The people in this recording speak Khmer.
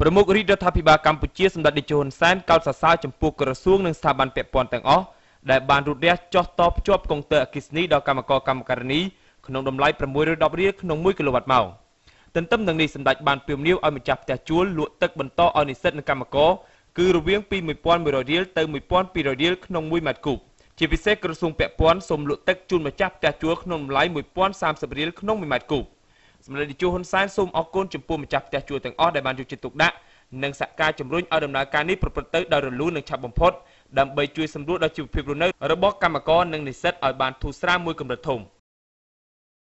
ប្រមុខរាជរដ្ឋាភិបាលកម្ពុជាសម្ដេចតេជោហ៊ុនសែនកោតសរសើរចំពោះក្រសួងនិងស្ថាប័នពាក់ព័ន្ធទាំងអស់ដែលបានរូតរះចោះតភ្ជាប់កុងទ័រអគ្គិសនីដល់កម្មករកម្មការិនីក្នុងតម្លៃ610រៀលក្នុង1គីឡូវ៉ាត់ម៉ោងទន្ទឹមនឹងនេះសម្ដេចបានពៀមនាវឲ្យម្ចាស់ផ្ទះជួលលក់ទឹកបន្តឲ្យនិស្សិតនិងកម្មករគឺរវាងពី1100រៀលទៅ1200រៀលក្នុង1ម៉ែត្រគូបជាពិសេសក្រសួងពាក់ព័ន្ធសូមលក់ទឹកជូនម្ចាស់ផ្ទះជួលក្នុងតម្លៃ1030រៀលក្នុង1ម៉ែត្រគូប សម្ដេចតេជោហ៊ុនសែនសូមអរគុណចំពោះម្ចាស់ផ្ទះជួលទាំងអស់ដែលបានយកចិត្តទុកដាក់និងសហការជំរុញឲ្យដំណើរការនេះប្រព្រឹត្តទៅដោយរលូននិងឆាប់បំផុតដើម្បីជួយសម្រួលដល់ជីវភាពរស់នៅរបស់កម្មករនិងនិស្សិតឲ្យបានធូរស្រាលមួយកម្រិតធំ។